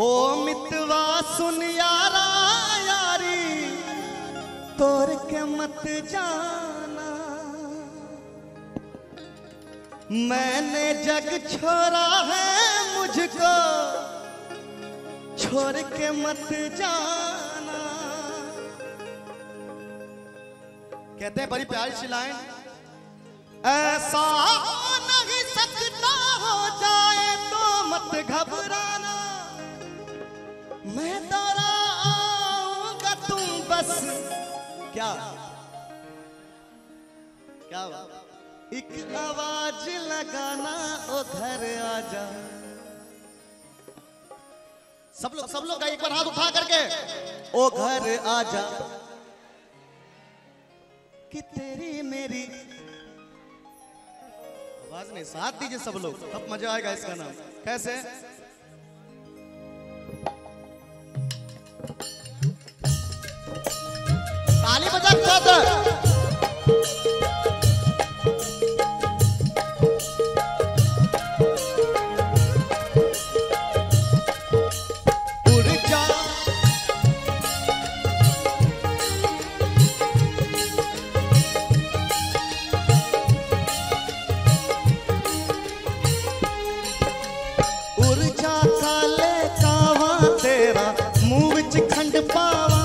ओ मितवा, सुन यारा, यारी, तोर के मत जाना। मैंने जग छोड़ा है मुझको छोड़ के मत जाना। कहते हैं, बड़ी प्यारी लाइन। ऐसा नहीं सकता हो जाए तो मत घबराना। मैं दौरा आऊँगा तुम बस। क्या? क्या? एक आवाज़ लगाना ओ घर आ जा। सब लोग सब लोग एक बार हाथ उठा करके ओ घर आजा कि तेरी मेरी आवाज़ नहीं, साथ दीजिए सब लोग। तब मज़ा आएगा इसका नाम। कैसे? बजा के साथ उड़ जा उर्जा काले कावा तेरा मुँह विच खंड पावा।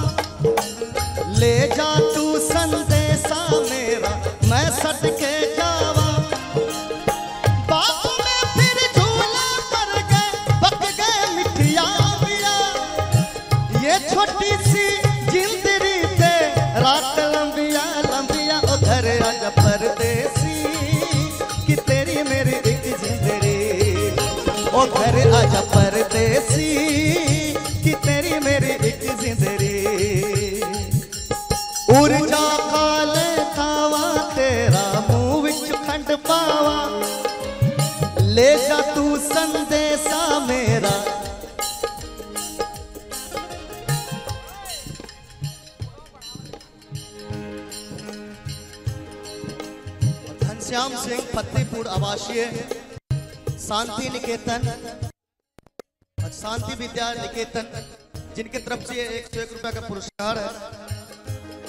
ले जा ये छोटी सी जिंदड़ी पे रात लंबिया लंबिया घर आजा परदेसी। कि तेरी मेरी एक जिंदड़ी ओ घर आजा परदेसी। कि तेरी मेरी एक जिंदड़ी ऊर्जा काले खावा, तेरा मुँह विच खंड पावा। ले जा तू संदेशा मेरा घनश्याम सिंह फतेहपुर आवासीय, शांति निकेतन, शांति विद्या निकेतन, जिनके तरफ़ से एक सौ एक रुपया का पुरस्कार है।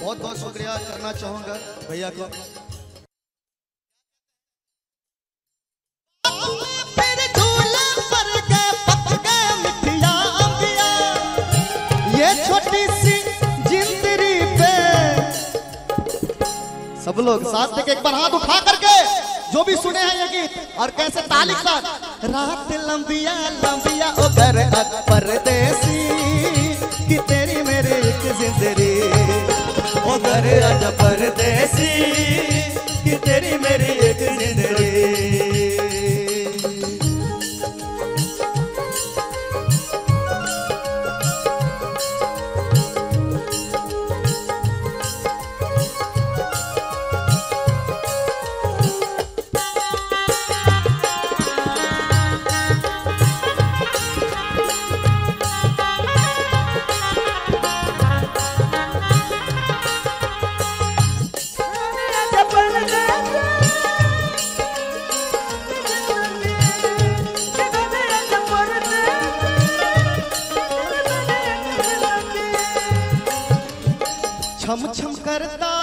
बहुत बहुत शुक्रिया करना चाहूँगा भैया को। सब लोग साथ देके एक बार हाथ उठा करके जो भी सुने हैं ये गीत। और कैसे ताली साथ। रात लंबिया लंबिया अक परदेसी कि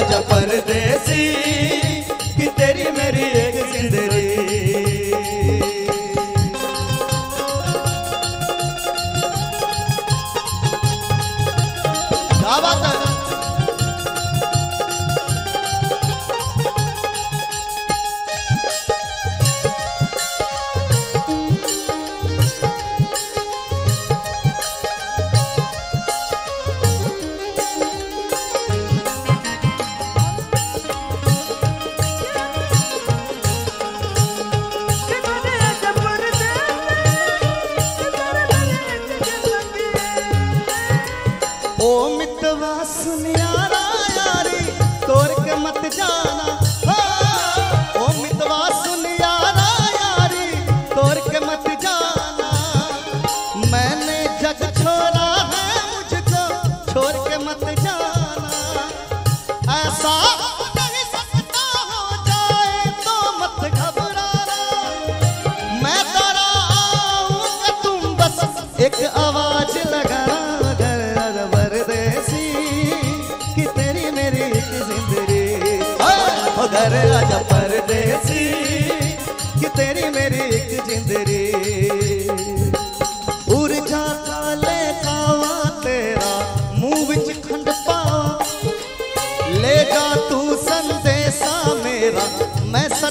आजा परदेसी कि तेरी मेरी एक जिंदड़ी ओ मित वासनिया तोर के मत जाना।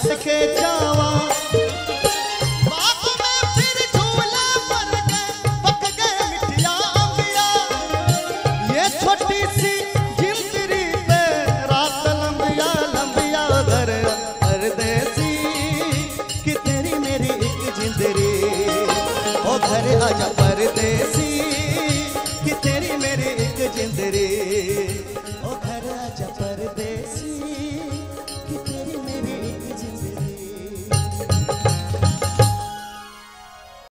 के जावा